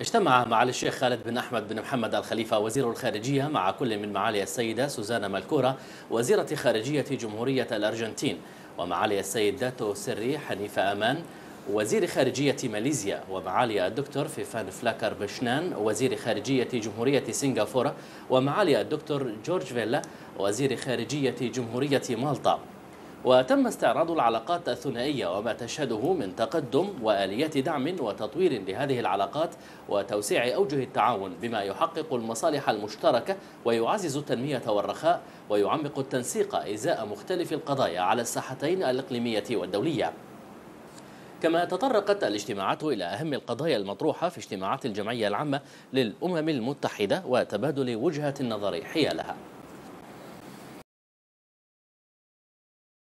اجتمع معالي الشيخ خالد بن أحمد بن محمد الخليفة وزير الخارجية مع كل من معالي السيدة سوزانا مالكورا وزيرة خارجية جمهورية الأرجنتين ومعالي السيد داتو سري حنيفة أمان وزير خارجية ماليزيا ومعالي الدكتور فيفان فلاكر بشنان وزير خارجية جمهورية سنغافورة ومعالي الدكتور جورج فيلا وزير خارجية جمهورية مالطا. وتم استعراض العلاقات الثنائية وما تشهده من تقدم وآليات دعم وتطوير لهذه العلاقات وتوسيع أوجه التعاون بما يحقق المصالح المشتركة ويعزز التنمية والرخاء ويعمق التنسيق إزاء مختلف القضايا على الساحتين الإقليمية والدولية. كما تطرقت الاجتماعات إلى أهم القضايا المطروحة في اجتماعات الجمعية العامة للأمم المتحدة وتبادل وجهة النظر حيالها.